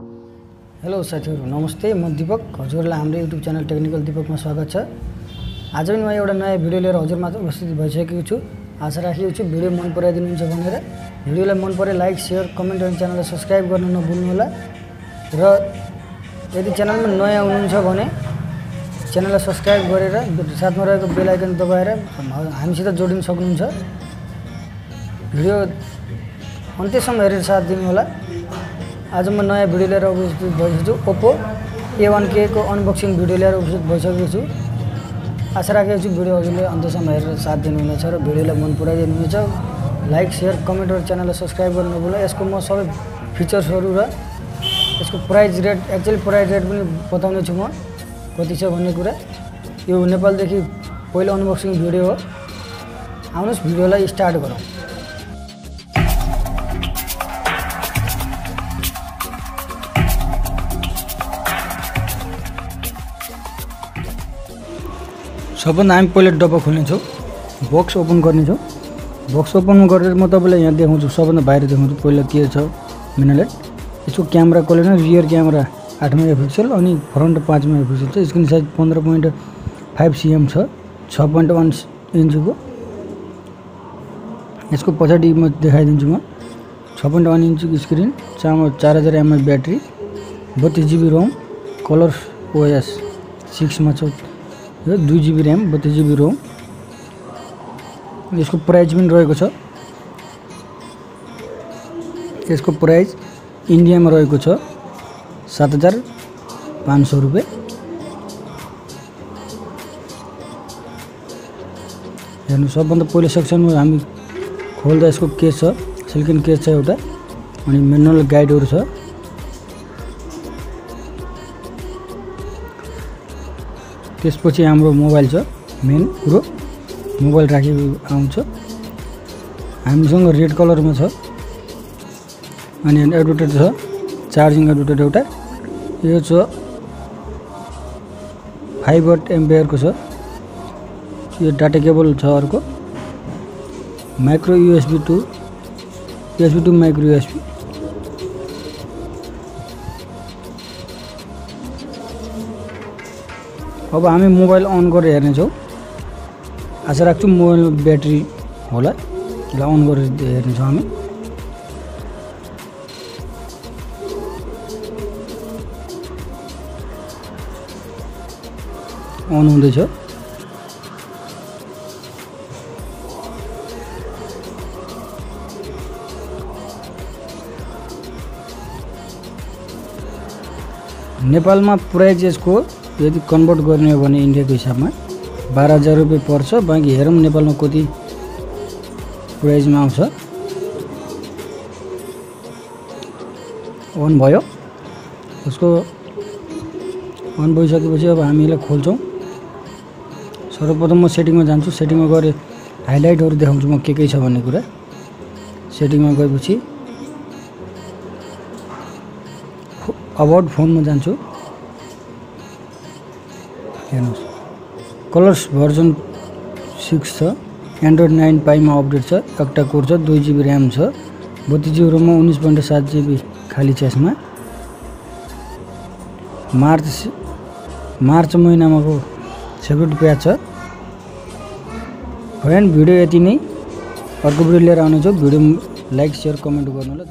Hello साथीहरू। नमस्ते म दिपक। हजुरलाई हाम्रो युट्युब च्यानल टेक्निकल दिपकमा स्वागत छ। आज पनि म एउटा नयाँ भिडियो लिएर हजुरमाझ उपस्थित भइसकेको छु। आशा राखेको छु भिडियो मन पराइदिनुहुन्छ भनेर। भिडियोलाई मन परे लाइक सेयर कमेन्ट अनि च्यानललाई सब्सक्राइब गर्नु नभुल्नुहोला। र यदि च्यानलमा नयाँ हुनुहुन्छ भने च्यानललाई सब्सक्राइब गरेर साथमा रहेको बेल आइकन दबाएर हामीसित जोडिन सक्नुहुन्छ। भिडियो अन्त्यसम्म हेरेर साथ दिनुहोला। आज म नयाँ भिडियो लिएर उपस्थित भइसकेको छु ओप्पो ए वान केको अनबक्सिङ भिडियो लिएर उपस्थित भइसकेको छु। आशा राखेको छु भिडियो हजुरले अन्त्यसम्म हेरेर साथ दिनुहुनेछ र भिडियोलाई मन पराइदिनुहुनेछ लाइक सेयर कमेन्ट र च्यानललाई सब्सक्राइब गर्नु नभुल्नु यसको म सबै फिचर्सहरू र यसको price rate actually price rate पनि बताउने छु म। कति छ भन्ने कुरा। यो नेपालदेखि पहिलो अनबक्सिङ भिडियो हो। आउनुहोस् भिडियोलाई स्टार्ट गरौँ। सबभन्दा हामी पहिला डब्बा खोल्नेछौँ बक्स ओपन गर्नेछौँ बक्स ओपन गरेर म तपाईँलाई यहाँ देखाउँछु सबभन्दा बाहिर देखाउँछु पहिला के छ मिनालेट यसको क्यामेरा क्वालिटी रियर क्यामेरा आठ मेगापिक्सल अनि फ्रन्ट पाँच मेगापिक्सल छ। स्क्रिन साइज पन्ध्र पोइन्ट फाइभ सिएम छ छ पोइन्ट वान इन्चको यसको पछाडि म देखाइदिन्छु म छ पोइन्ट वान इन्चको स्क्रिन चार चार हजार एमएच ब्याट्री बत्तिस जिबी रोम कलर ओएस सिक्समा छ। यो दुई जिबी ऱ्याम बत्तिस जिबी रोम यसको प्राइस पनि रहेको छ। यसको प्राइस इन्डियामा रहेको छ सात हजार पाँच सौ रुपियाँ। हेर्नु सबभन्दा पहिलो सेक्सनमा हामी खोल्दा यसको केस छ सिल्किन केस छ एउटा अनि मेनुअल गाइडहरू छ। त्यसपछि हाम्रो मोबाइल छ मेन कुरो। मोबाइल राखेको आउँछ। हामीसँग रेड कलरमा छ। अनि एडभर्टाइज छ। चार्जिङ एडभर्टाइज एउटा। यो छ। फाइभ वाट एम्पेयरको छ। यो डाटा केबल छ अर्को। Micro USB to USB to micro USB अब हामी मोबाइल अन गरेर हेर्नेछौँ आशा राख्छु मोबाइलमा ब्याट्री होला। ल अन गरेर हेर्नेछौँ हामी। अन हुँदैछ। नेपालमा प्राइज यसको यदि कन्भर्ट गर्ने हो भने इन्डियाको हिसाबमा बाह्र हजार रुपियाँ पर्छ। बाँकी हेरौँ नेपालमा कति प्राइजमा आउँछ। अन भयो। उसको अन भइसकेपछि अब हामीलाई खोल्छौँ। सर्वप्रथम म सेटिङमा जान्छु। सेटिङमा गएर हाइलाइटहरू देखाउँछु म के के छ भन्ने कुरा। सेटिङमा गएपछि अबाउट फोनमा जान्छु। हेर्नुहोस्। कलर्स भर्जन सिक्स छ। एन्ड्रोइड नाइन पाइमा अपडेट छ। एउटा कोर छ दुई जिबी ऱ्याम छ। बत्तिस जिबी रोममा उन्नाइस पोइन्ट सात जिबी खाली छ यसमा मार्च मार्च महिनामाको सेक्युरिटी प्याच छ। फ्रेन्ड भिडियो यति नै। अर्को भिडियो लिएर आउनेछु। भिडियो लाइक सेयर कमेन्ट गर्नु होला